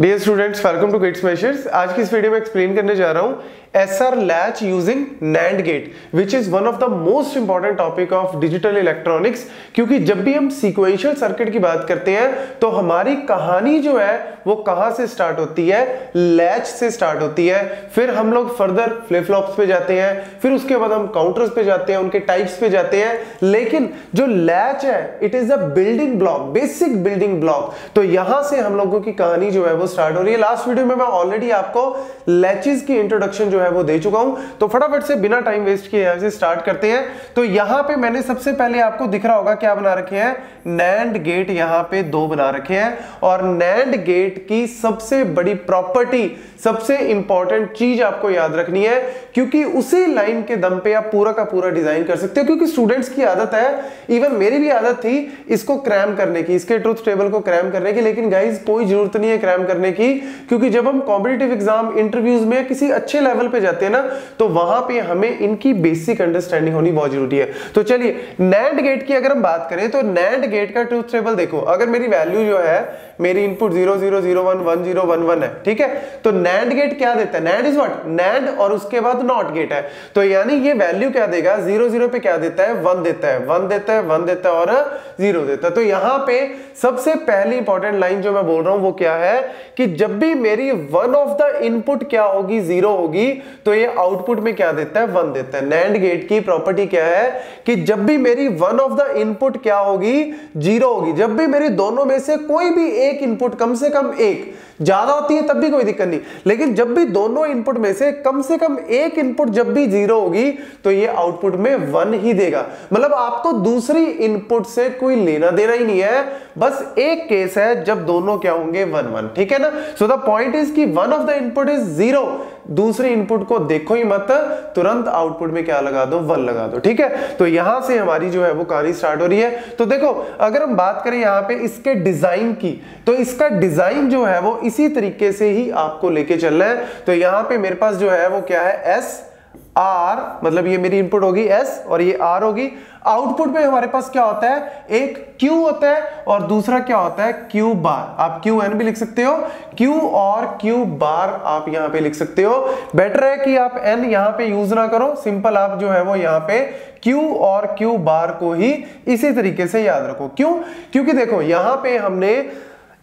Dear students welcome to kids measures आज की इस वीडियो में एक्सप्लेन करने जा रहा हूँ SR latch using NAND gate, which is one of the most important topic of digital electronics, क्योंकि जब भी हम सीक्वेंशियल सर्किट की बात करते हैं तो हमारी कहानी जो है, वो कहाँ से स्टार्ट होती है? लैच से स्टार्ट होती है। फिर हम लोग फर्दर फ्लिप फ्लॉप्स पे जाते हैं। फिर उसके बाद हम काउंटर्स पे जाते हैं, उनके टाइप्स पे जाते हैं। लेकिन जो लैच है it is a building block basic building block तो यहाँ से हम लोगों की कहानी जो है, वो स्टार्ट हो रही है। लास्ट वीडियो में मैं ऑलरेडी आपको लैचेस की इंट्रोडक्शन जो है वो दे चुका हूँ। तो फटाफट से बिना टाइम वेस्ट किए यहाँ से स्टार्ट करते हैं। तो यहाँ पे मैंने सबसे पहले आपको दिख रहा होगा क्या बना रखे हैं। नैंड गेट यहाँ पे दो बना रखे हैं। और नैंड गेट की सबसे बड़ी प्रॉपर्टी सबसे इंपॉर्टेंट चीज़ आपको याद रखनी है, क्योंकि उसी लाइन के दम पे आप पूरा का पूरा डिज़ाइन कर सकते हो, क्योंकि स्टूडेंट्स की आदत है। इवन मेरी भी आदत थी इसको क्रैम करने की, इसके ट्रुथ टेबल को क्रैम करने की, लेकिन गाइज़ कोई ज़रूरत नहीं है क्रैम करने की, क्योंकि जब हम कॉम्पिटेटिव एग्ज़ाम इंटरव्यूज़ में किसी अच्छे लेवल पे जाते हैं ना तो वहाँ पे हमें इनकी बेसिक अंडरस्टैंडिंग होनी बहुत ज़रूरी है। तो चलिए नैंड गेट की अगर हम बात करें तो नैंड गेट का ट्रूथ टेबल देखो। अगर मेरी वैल्यू जो है, मेरी input zero zero zero one one zero one one है, ठीक है? तो नैंड गेट क्या देता है? नैंड इज़ व्हाट नैंड और उसके बाद नॉट गेट है। तो यानी ये वैल्यू क्या देगा? ज़ीरो ज़ीरो पे क्या देता है? वन देता है। वन देता है वन देता है और ज़ीरो देता है। तो यहाँ पे सबसे पहली इंपॉर्टेंट लाइन जो मैं बोल रहा हूँ, वो क्या है? कि जब भी मेरी वन ऑफ़ द इनपुट क्या होगी? ज़ीरो होगी तो ये आउटपुट में क्या देता है? वन देता है। नैंड गेट की प्रॉपर्टी क्या है? कि जब भी मेरी वन ऑफ़ द इनपुट क्या होगी? ज़ीरो होगी। जब भी मेरी दोनों में से कोई भी एक इनपुट कम से कम एक ज़्यादा होती है, तब भी कोई दिक्कत नहीं। लेकिन जब भी दोनों इनपुट में से कम से कम एक इनपुट जब भी ज़ीरो होगी तो ये आउटपुट में वन ही देगा। मतलब आपको दूसरी इनपुट से कोई लेना देना ही नहीं है। बस एक केस है, जब दोनों क्या होंगे वन वन ठीक है ना? सो द पॉइंट इज़ कि one of the input is zero दूसरे इनपुट को देखो ही मत, तुरंत आउटपुट में क्या लगा दो? वन लगा दो। ठीक है? तो यहाँ से हमारी जो है, वो कहानी स्टार्ट हो रही है। तो देखो, अगर हम बात करें यहाँ पे इसके डिज़ाइन की तो इसका डिज़ाइन जो है, वो इसी तरीके से ही आपको लेके चलना है। तो यहाँ पे मेरे पास जो है, वो क्या है? एस आर मतलब ये मेरी इनपुट होगी एस और ये आर होगी। आउटपुट में हमारे पास क्या होता है? एक Q होता है और दूसरा क्या होता है? Q बार आप Q एन भी लिख सकते हो। Q और Q बार आप यहाँ पे लिख सकते हो। बेटर है कि आप एन यहाँ पे यूज़ ना करो। सिंपल आप जो है, वो यहाँ पे Q और Q बार को ही इसी तरीके से याद रखो। क्यों? क्योंकि देखो, यहाँ पे हमने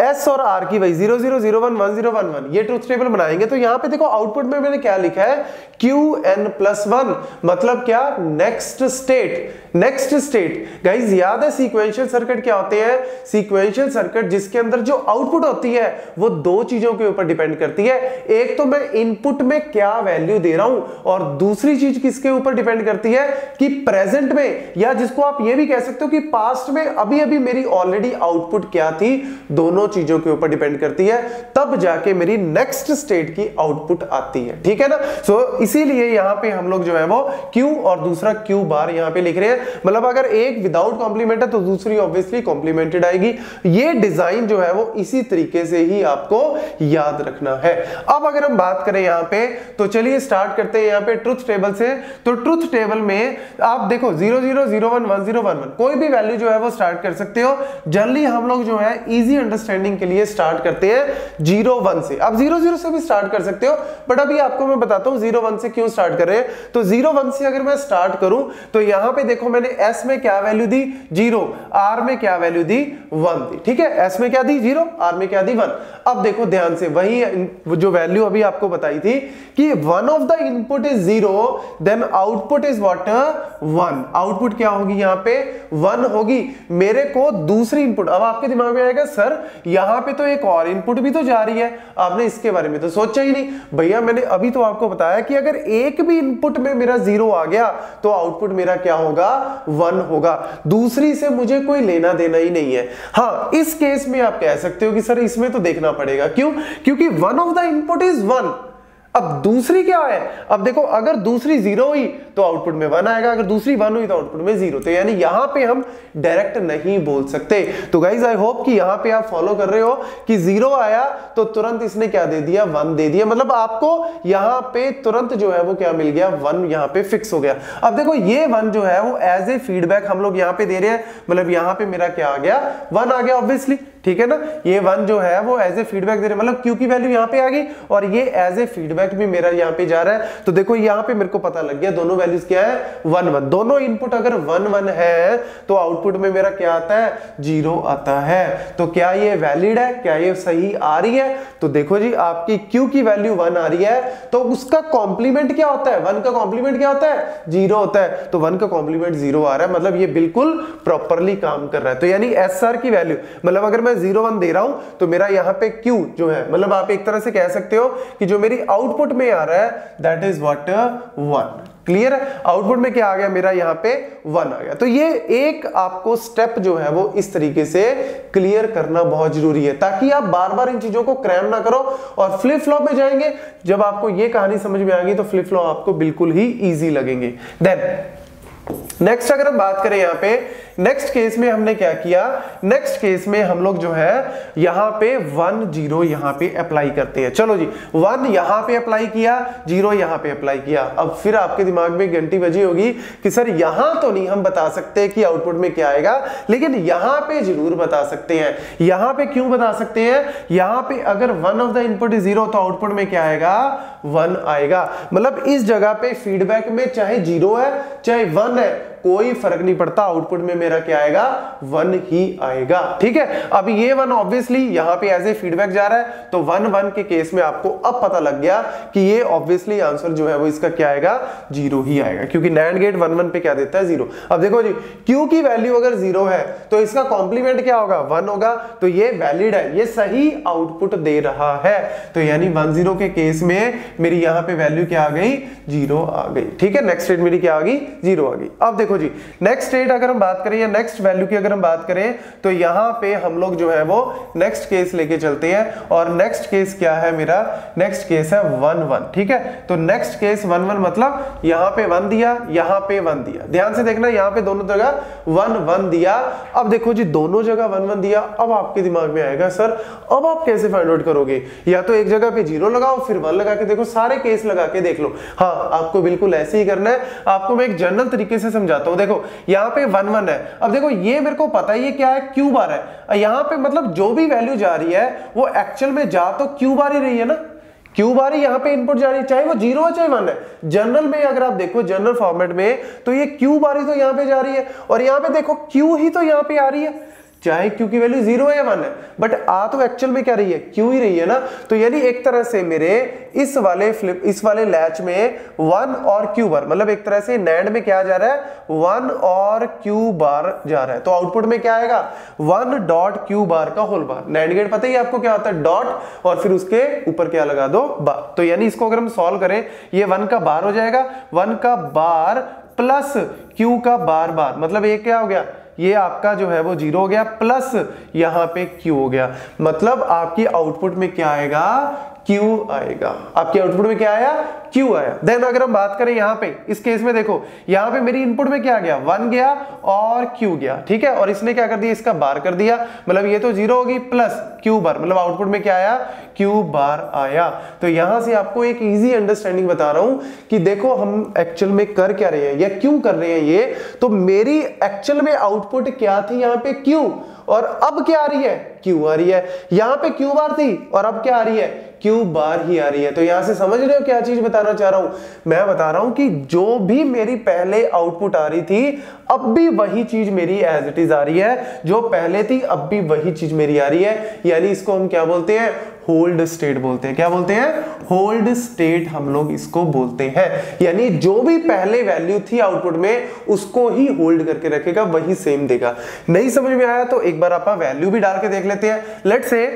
एस और आर की वही zero zero zero one one zero one one ये ट्रूथ टेबल बनाएँगे। तो यहाँ पे देखो आउटपुट में मैंने क्या लिखा है? क्यू एन प्लस वन मतलब क्या? Next state next state guys याद है सीक्वेंशियल सर्किट क्या होते हैं? सीक्वेंशियल सर्किट जिसके अंदर जो आउटपुट होती है, वो दो चीज़ों के ऊपर डिपेंड करती है। एक तो मैं इनपुट में क्या वैल्यू दे रहा हूँ और दूसरी चीज़ किसके ऊपर डिपेंड करती है? कि प्रेजेंट में, या जिसको आप ये भी कह सकते हो कि पास्ट में अभी अभी मेरी ऑलरेडी आउटपुट क्या थी? दोनों चीज़ों के ऊपर डिपेंड करती है तब जाके मेरी नेक्स्ट स्टेट की आउटपुट आती है। ठीक है ना? सो so, इसीलिए यहाँ पे हम लोग जो है वो क्यू और दूसरा क्यू बार यहाँ पे लिख रहे हैं। मतलब अगर एक विदाउट कॉम्प्लीमेंट है तो दूसरी ऑब्वियसली कॉम्प्लीमेंटेड आएगी। ये डिज़ाइन जो है वो इसी तरीके से ही आपको याद रखना है। अब अगर हम बात करें यहाँ पे तो चलिए स्टार्ट करते हैं यहाँ पे ट्रुथ टेबल से। तो ट्रुथ टेबल में आप देखो zero zero zero one one zero one one कोई भी वैल्यू जो है वो स्टार्ट कर सकते हो। जनरली हम लोग जो है इजी अंडरस्टैंड अंडरस्टैंडिंग के लिए स्टार्ट करते हैं ज़ीरो वन से। आप ज़ीरो ज़ीरो से भी स्टार्ट कर सकते हो बट अभी आपको मैं बताता हूँ ज़ीरो वन से क्यों स्टार्ट कर रहे हैं। तो ज़ीरो वन से अगर मैं स्टार्ट करूँ तो यहाँ पे देखो मैंने एस में क्या वैल्यू दी? ज़ीरो आर में क्या वैल्यू दी? वन दी। ठीक है? एस में क्या दी? ज़ीरो आर में क्या दी? वन अब देखो ध्यान से, वही जो वैल्यू अभी आपको बताई थी कि one of the input is zero then output is what one output क्या होगी यहाँ पे? वन होगी। मेरे को दूसरी इनपुट अब आपके दिमाग में आएगा, सर यहाँ पे तो एक और इनपुट भी तो जा रही है। आपने इसके बारे में तो सोचा ही नहीं। भैया, मैंने अभी तो आपको बताया कि अगर एक भी इनपुट में मेरा ज़ीरो आ गया तो आउटपुट मेरा क्या होगा? वन होगा। दूसरी से मुझे कोई लेना देना ही नहीं है। हाँ इस केस में आप कह सकते हो कि, सर, इसमें तो देखना पड़ेगा। क्यों? क्योंकि one of the input is one अब दूसरी क्या है? अब देखो, अगर दूसरी ज़ीरो हुई तो आउटपुट में वन आएगा। अगर दूसरी वन हुई तो आउटपुट में ज़ीरो तो यानी यहाँ पे हम डायरेक्ट नहीं बोल सकते। तो गाइज़ आई होप कि यहाँ पे आप फॉलो कर रहे हो कि ज़ीरो आया तो तुरंत इसने क्या दे दिया? वन दे दिया। मतलब आपको यहाँ पे तुरंत जो है, वो क्या मिल गया? वन यहाँ पे फिक्स हो गया। अब देखो, ये वन जो है, वो एज ए फीडबैक हम लोग यहाँ पे दे रहे हैं। मतलब यहाँ पे मेरा क्या आ गया? वन आ गया ऑब्वियसली ठीक है ना? ये वन जो है, वो एज ए फीडबैक दे रहे मतलब क्यू की वैल्यू यहाँ पे आ गई और ये एज ए फीडबैक भी मेरा यहाँ पे जा रहा है। तो देखो, यहाँ पे मेरे को पता लग गया दोनों वैल्यूज़ क्या है? वन वन दोनों इनपुट अगर वन वन है तो आउटपुट में मेरा क्या आता है? ज़ीरो आता है। तो क्या ये वैलिड है? क्या ये सही आ रही है? तो देखो जी, आपकी क्यू की वैल्यू वन आ रही है। तो उसका कॉम्प्लीमेंट क्या होता है? वन का कॉम्प्लीमेंट क्या होता है? ज़ीरो होता है। तो वन का कॉम्प्लीमेंट ज़ीरो आ रहा है। मतलब ये बिल्कुल प्रॉपरली काम कर रहा है। तो यानी एस की वैल्यू मतलब अगर मैं ज़ीरो वन दे रहा हूँ तो मेरा यहाँ पे क्यू जो है मतलब आप एक तरह से कह सकते हो कि जो मेरी आउटपुट में आ रहा है that is what one clear है? आउटपुट में क्या आ गया? मेरा यहाँ पे वन आ गया। तो ये एक आपको स्टेप जो है, वो इस तरीके से क्लियर करना बहुत ज़रूरी है, ताकि आप बार बार इन चीज़ों को क्रैम ना करो और फ्लिप फ्लॉप में जाएँगे। जब आपको ये कहानी समझ में आ गई तो फ्लिप फ्लॉप आपको बिल्कुल ही इजी लगेंगे। देन नेक्स्ट अगर हम बात करें यहाँ पे नेक्स्ट केस में हमने क्या किया? नेक्स्ट केस में हम लोग जो है, यहाँ पे वन ज़ीरो यहाँ पे अप्लाई करते हैं। चलो जी वन यहाँ पे अप्लाई किया ज़ीरो यहाँ पे अप्लाई किया। अब फिर आपके दिमाग में घंटी बजी होगी कि सर यहाँ तो नहीं हम बता सकते कि आउटपुट में क्या आएगा, लेकिन यहाँ पे ज़रूर बता सकते हैं। यहाँ पे क्यों बता सकते हैं? यहाँ पे अगर one of the input is zero तो आउटपुट में क्या आएगा? वन आएगा। मतलब इस जगह पे फीडबैक में चाहे ज़ीरो है, चाहे वन है कोई फ़र्क नहीं पड़ता आउटपुट में मेरा क्या आएगा? वन ही आएगा। ठीक है? अब ये वन ऑब्वियसली यहाँ पे एज ए फीडबैक जा रहा है तो वन वन के केस में आपको अब पता लग गया कि ये ऑब्वियसली आंसर जो है वो इसका क्या आएगा? ज़ीरो ही आएगा। क्योंकि नैंड गेट वन वन पे क्या देता है? ज़ीरो अब देखो जी, क्यू की वैल्यू अगर ज़ीरो है तो इसका कॉम्प्लीमेंट क्या होगा? वन होगा। तो ये वैलिड है, ये सही आउटपुट दे रहा है। तो यानी वन ज़ीरो के केस में मेरी यहाँ पे वैल्यू क्या आ गई? ज़ीरो आ गई। ठीक है? नेक्स्ट स्टेट मेरी क्या आ गई? ज़ीरो आ गई। अब देखो जी नेक्स्ट स्टेट अगर हम बात करें या नेक्स्ट वैल्यू की अगर हम बात करें तो यहाँ पे हम लोग जो है वो नेक्स्ट केस लेके चलते हैं और नेक्स्ट केस क्या है मेरा? नेक्स्ट केस है वन वन ठीक है? तो नेक्स्ट केस वन वन मतलब यहाँ पे वन दिया, यहाँ पे वन दिया। ध्यान से देखना, यहाँ पे दोनों जगह वन वन दिया। अब देखो जी, दोनों जगह वन वन दिया, अब आपके दिमाग में आएगा, सर, अब आप कैसे फाइंड आउट करोगे? या तो एक जगह पे ज़ीरो लगाओ, फिर वन लगा के देखो, सारे केस लगा के देख लो। हाँ आपको बिल्कुल ऐसे ही करना है। आपको मैं एक जनरल तरीके से समझाता हूँ। देखो, यहाँ पे वन वन है। अब देखो, ये मेरे को पता है, ये क्या है? क्यू बार है। यहाँ पे मतलब जो भी वैल्यू जा रही है, वो एक्चुअल में जा तो क्यू बार ही रही है ना? क्यू बार ही यहाँ पे इनपुट जा रही है। चाहे वो ज़ीरो है, चाहे वन है। जनरल में अगर आप देखो जनरल फॉर्मेट में तो ये क्यू बार ही तो यहाँ पर जा रही है। और यहाँ पर देखो क्यू ही तो यहाँ पर आ रही है। चाहे क्यू की वैल्यू ज़ीरो है या वन है बट आ तो एक्चुअल में क्या रही है? क्यू ही रही है ना? तो यानी एक तरह से मेरे इस वाले फ्लिप इस वाले लैच में वन और क्यू बार मतलब एक तरह से नैंड में क्या जा रहा है? वन और क्यू बार जा रहा है। तो आउटपुट में क्या आएगा? वन डॉट क्यू बार का होल बार नैंड गेट पता ही आपको क्या होता है? डॉट और फिर उसके ऊपर क्या लगा दो? बार तो यानी इसको अगर हम सॉल्व करें, ये वन का बार हो जाएगा। वन का बार प्लस क्यू का बार बार मतलब ये क्या हो गया? ये आपका जो है वो ज़ीरो हो गया, प्लस यहाँ पे क्यू हो गया। मतलब आपकी आउटपुट में क्या आएगा? क्यू आएगा। आपके आउटपुट में क्या आया? क्यू आया। देन अगर हम बात करें यहाँ पे, इस केस में देखो, यहाँ पे मेरी इनपुट में क्या गया? वन गया और क्यू गया, ठीक है? और इसने क्या कर दिया? इसका बार कर दिया। मतलब ये तो ज़ीरो होगी प्लस क्यू बार मतलब आउटपुट में क्या आया? क्यू बार आया। तो यहाँ से आपको एक इजी अंडरस्टैंडिंग बता रहा हूँ कि देखो, हम एक्चुअल में कर क्या रहे हैं या क्यों कर रहे हैं ये? तो मेरी एक्चुअल में आउटपुट क्या थी यहाँ पे? क्यू और अब क्या आ रही है? क्यू आ रही है? यहाँ पे क्यू बार थी? और अब क्या आ रही है? क्यू बार ही आ रही है? तो यहाँ से समझ रहे हो क्या चीज़ बताना चाह रहा हूँ? मैं बता रहा हूँ कि जो भी मेरी पहले आउटपुट आ रही थी, अब भी वही चीज़ मेरी एज इट इज़ आ रही है। जो पहले थी, अब भी वही चीज़ मेरी आ रही है। यानी इसको हम क्या बोलते हैं? होल्ड स्टेट बोलते हैं। क्या बोलते हैं? होल्ड स्टेट हम लोग इसको बोलते हैं। यानी जो भी पहले वैल्यू थी आउटपुट में, उसको ही होल्ड करके रखेगा, वही सेम देगा। नहीं समझ में आया तो एक बार आप वैल्यू भी डाल के देख लेते हैं। लेट से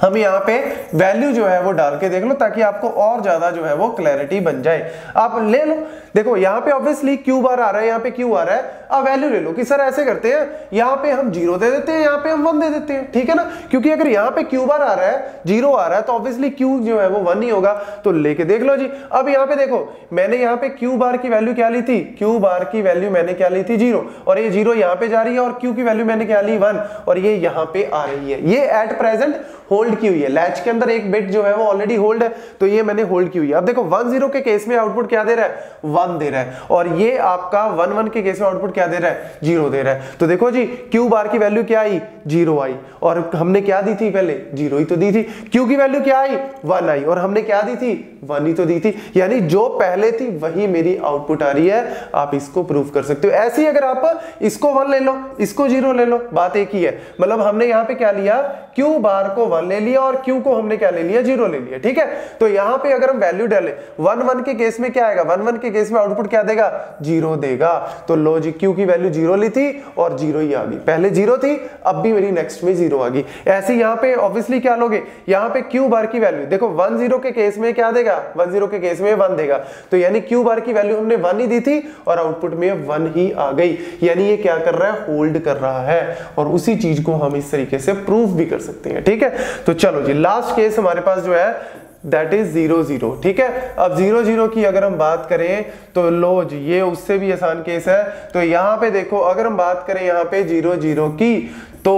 हम यहाँ पे वैल्यू जो है वो डाल के देख लो ताकि आपको और ज़्यादा जो है वो क्लैरिटी बन जाए। आप ले लो। देखो, यहाँ पे ऑब्वियसली क्यू बार आ रहा है, यहाँ पे क्यू आ रहा है। अब वैल्यू ले लो कि सर ऐसे करते हैं, यहाँ पे हम ज़ीरो दे देते हैं, यहाँ पे हम वन दे देते हैं, ठीक है ना? क्योंकि अगर यहाँ पे क्यू बार आ रहा है ज़ीरो आ रहा है तो ऑब्वियसली क्यू जो है वो वन ही होगा। तो लेके देख लो जी। अब यहाँ पे देखो, मैंने यहाँ पे क्यू बार की वैल्यू क्या ली थी? क्यू बार की वैल्यू मैंने क्या ली थी? ज़ीरो और ये ज़ीरो यहाँ पे जा रही है, और क्यू की वैल्यू मैंने क्या ली? वन और ये यहाँ पे आ रही है। ये एट प्रेजेंट होल्ड की हुई है। लैच के अंदर एक बिट जो है वो ऑलरेडी होल्ड है तो ये मैंने होल्ड की हुई है। अब देखो वन ज़ीरो के केस में आउटपुट क्या दे रहा है? वन दे रहा है। और ये आपका वन वन के केस में आउटपुट क्या दे रहा है? ज़ीरो दे रहा है। तो देखो जी क्यू बार की वैल्यू क्या आई? Zero I. और हमने क्या दी थी पहले? ज़ीरो ही तो दी थी। क्यू की वैल्यू क्या आई? वन आई। और हमने क्या दी थी? वन ही तो दी थी। यानी जो पहले थी, वही मेरी आउटपुट आ रही है। आप इसको प्रूव कर सकते हो। ऐसे ही अगर आप इसको वन ले लो, इसको ज़ीरो ले लो, बात एक ही है। मतलब हमने यहाँ पे क्या लिया? क्यू बार को वन ले लिया और क्यू को हमने क्या ले लिया? ज़ीरो ले लिया। ठीक है? तो यहाँ पे अगर हम वैल्यू डालें वन वन के केस में क्या आएगा? वन वन के केस में आउटपुट क्या देगा? ज़ीरो देगा। तो लो जी क्यू की वैल्यू ज़ीरो ली थी और ज़ीरो ही आ गई। पहले ज़ीरो थी, अब भी मेरी नेक्स्ट में ज़ीरो आ गई। ऐसे यहाँ पे ऑब्वियसली क्या लोगे? यहाँ पे क्यू बार की वैल्यू देखो वन ज़ीरो के केस में क्या देगा? वन ज़ीरो के केस में वन देगा। तो यानी क्यू बार की वैल्यू हमने वन ही दी थी और आउटपुट में वन ही आ गई। यानी ये क्या कर रहा है? होल्ड कर रहा है। और उसी चीज़ को हम इस तरीके से प्रूव भी कर सकते हैं। ठीक है? तो चलो जी लास्ट केस हमारे पास जो है दैट इज़ ज़ीरो ज़ीरो ठीक है? अब ज़ीरो ज़ीरो की अगर हम बात करें तो लो जी, ये उससे भी आसान केस है। तो यहाँ पे देखो, अगर हम बात करें यहाँ पे ज़ीरो ज़ीरो की तो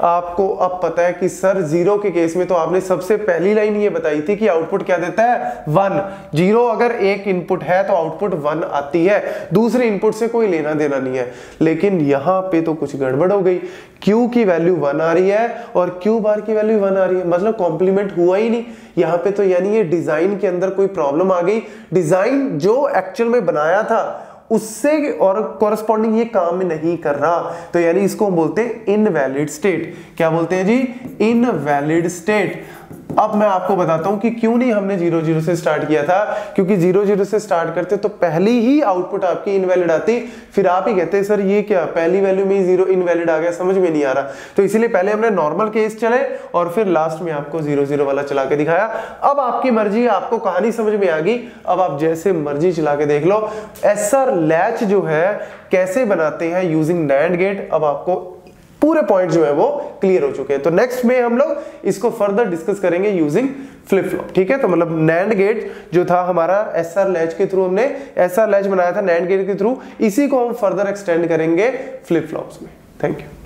आपको अब पता है कि सर ज़ीरो के केस में तो आपने सबसे पहली लाइन ये बताई थी कि आउटपुट क्या देता है? वन। ज़ीरो अगर एक इनपुट है तो आउटपुट वन आती है। दूसरे इनपुट से कोई लेना देना नहीं है। लेकिन यहाँ पे तो कुछ गड़बड़ हो गई। क्यू की वैल्यू वन आ रही है और क्यू बार की वैल्यू वन आ रही है। मतलब कॉम्प्लीमेंट हुआ ही नहीं। यहाँ पे तो यानी ये डिज़ाइन के अंदर कोई प्रॉब्लम आ गई। डिज़ाइन जो एक्चुअल में बनाया था उससे और कॉरेस्पॉन्डिंग ये काम नहीं कर रहा। तो यानी इसको बोलते हैं इनवैलिड स्टेट क्या बोलते हैं जी? इनवैलिड स्टेट अब मैं आपको बताता हूँ कि क्यों नहीं हमने ज़ीरो ज़ीरो से स्टार्ट किया था, क्योंकि ज़ीरो ज़ीरो से स्टार्ट करते तो पहली ही आउटपुट आपकी इनवैलिड आती। फिर आप ही कहते हैं सर, ये क्या? पहली वैल्यू में ज़ीरो इनवैलिड आ गया, समझ में नहीं आ रहा। तो इसीलिए पहले हमने नॉर्मल केस चले और फिर लास्ट में आपको ज़ीरो ज़ीरो वाला चला के दिखाया। अब आपकी मर्ज़ी, आपको कहानी समझ में आ गई। अब आप जैसे मर्ज़ी चला के देख लो। एसआर लैच जो है, कैसे बनाते हैं यूजिंग नैंड गेट अब आपको पूरे पॉइंट जो है वो क्लियर हो चुके हैं। तो नेक्स्ट में हम लोग इसको फर्दर डिस्कस करेंगे यूजिंग फ्लिप फ्लॉप ठीक है? तो मतलब नैंड गेट जो था हमारा एस आर लैच के थ्रू हमने एस आर लैच बनाया था नैंड गेट के थ्रू इसी को हम फर्दर एक्सटेंड करेंगे फ्लिप फ्लॉप्स में। Thank you